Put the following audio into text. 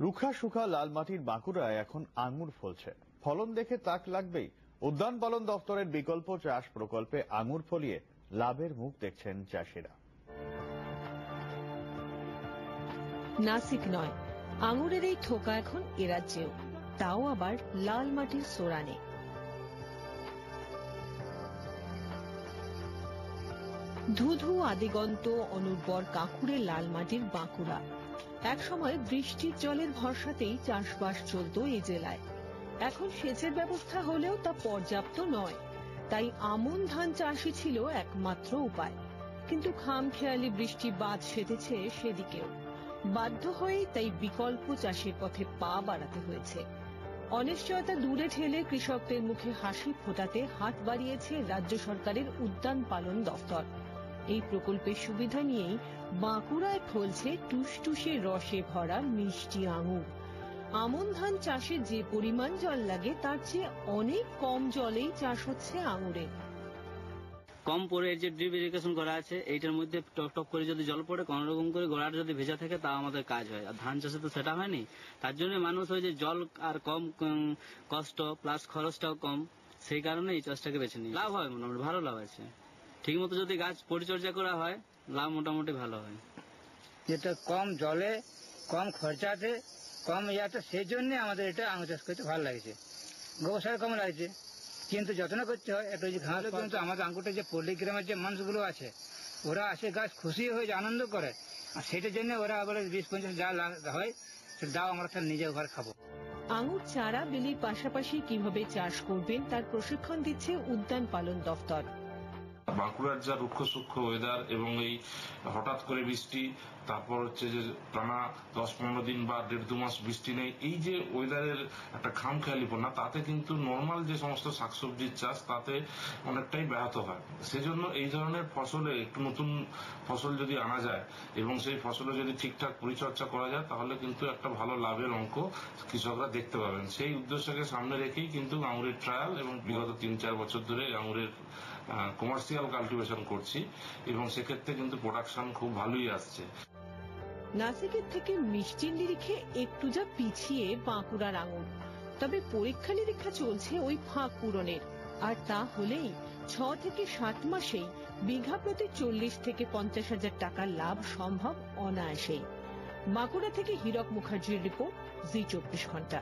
রুখা সুখা লাল মাটির বাঁকুড়ায় এখন আঙুর ফলছে। ফলন দেখে তাক লাগবেই। উদ্যান পালন দপ্তরের বিকল্প চাষ প্রকল্পে আঙুর ফলিয়ে লাভের মুখ দেখছেন চাষিরা। নাসিক নয়, আঙুরের এই ঠোকা এখন এরাজ্যেও তাও আবার লাল মাটির সোরানে ধুধু আদিগন্ত অনুর্বর কাঁকুড়ে লাল মাটির বাঁকুড়া। একসময় বৃষ্টির জলের ভরসাতেই চাষবাস চলত এই জেলায়। এখন সেচের ব্যবস্থা হলেও তা পর্যাপ্ত নয়। তাই আমন ধান চাষই ছিল একমাত্র উপায়। কিন্তু খামখেয়ালি বৃষ্টি বাদ সেধেছে সেদিকেও। বাধ্য হয়েই তাই বিকল্প চাষের পথে পা বাড়াতে হয়েছে। অনিশ্চয়তা দূরে ঠেলে কৃষকদের মুখে হাসি ফোটাতে হাত বাড়িয়েছে রাজ্য সরকারের উদ্যান পালন দফতর। এই প্রকল্পের সুবিধা নিয়েই বাঁকুড়ায় ফলছে টুসটুসে রসে ভরা মিষ্টি আঙুর। আমন ধান চাষে যে পরিমাণ জল লাগে, তার চেয়ে অনেক কম জলেই চাষ হচ্ছে আঙুরে। কম পরে যে ড্রিপ ইরিগেশন করা আছে, এইটার মধ্যে টপ টপ করে যদি জল পড়ে, কোন রকম করে গোড়াটা যদি ভেজা থাকে তা আমাদের কাজ হয়। আর ধান চাষে তো সেটা হয়নি। তার জন্য মানুষ ওই যে জল আর কম কষ্ট প্লাস খরচটাও কম, সেই কারণে এই চাষটাকে বেছে নিই লাভ হয় মোটামুটি, ভালো লাভ আছে। ঠিক মতো যদি গাছ পরিচর্যা করা হয় লাভ মোটামুটি ভালো হয়। যেটা কম জলে কম খরচাতে কম ইয়াতে সেই জন্য আমাদের এটা আঙুর চাষ করতে ভালো লাগছে। গোবর সার কম লাগছে কিন্তু যত্ন করতে হয় একটু যে ঘাস কিন্তু আমাদের আঙ্গুরটা যে পল্লী গ্রামের যে মানুষগুলো আছে ওরা আসে গাছ খুশি হয়ে যে আনন্দ করে আর সেটার জন্য ওরা আবার বিশ পঞ্চাশ যা হয় সে দাও আমরা তার নিজে ঘর খাব। আঙুর চারা বেলির পাশাপাশি কীভাবে চাষ করবেন তার প্রশিক্ষণ দিচ্ছে উদ্যান পালন দফতর বাঁকুড়ার যা রুক্ষ সূক্ষ্ম ওয়েদার এবং এই হঠাৎ করে বৃষ্টি, তারপর হচ্ছে যে টানা দশ পনেরো দিন বা দেড় দু মাস বৃষ্টি নেই, এই যে ওয়েদারের একটা খামখেয়ালিপনা তাতে কিন্তু নর্মাল যে সমস্ত শাকসবজির চাষ, তাতে অনেকটাই ব্যাহত হয়। সেজন্য এই ধরনের ফসলে একটু নতুন ফসল যদি আনা যায় এবং সেই ফসলে যদি ঠিকঠাক পরিচর্যা করা যায়, তাহলে কিন্তু একটা ভালো লাভের অঙ্ক কৃষকরা দেখতে পাবেন। সেই উদ্দেশ্যকে সামনে রেখেই কিন্তু আঙুরের ট্রায়াল এবং বিগত তিন চার বছর ধরে আঙুরের কমার্শিয়াল কাল্টিভেশন করছি এবং সেক্ষেত্রে কিন্তু প্রোডাকশন খুব ভালোই আসছে। নাসিকের থেকে মিষ্টির নিরিখে একটু যা পিছিয়ে বাঁকুড়ার আঙুর তবে পরীক্ষা নিরীক্ষা চলছে ওই ফাঁক পূরণের। আর তা হলেই ছ থেকে সাত মাসেই বিঘা প্রতি চল্লিশ থেকে পঞ্চাশ হাজার টাকা লাভ সম্ভব অনায়াসেই। বাঁকুড়া থেকে হীরক মুখার্জির রিপোর্ট, জি চব্বিশ ঘণ্টা।